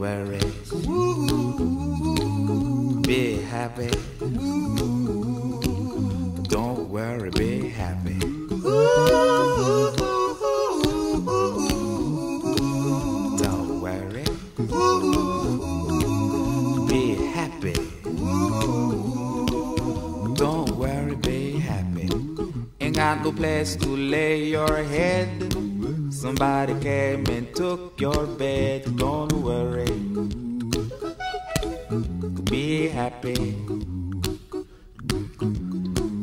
Don't worry. Be happy. Don't worry, be happy. Don't worry. Be happy. Don't worry, be happy. Ain't got no place to lay your head. Somebody came and took your bed. Don't worry. Be happy.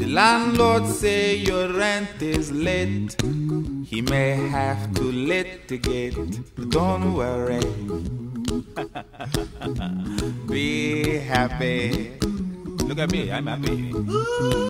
The landlord say your rent is late. He may have to litigate. Don't worry. Be happy. Look at me, I'm happy.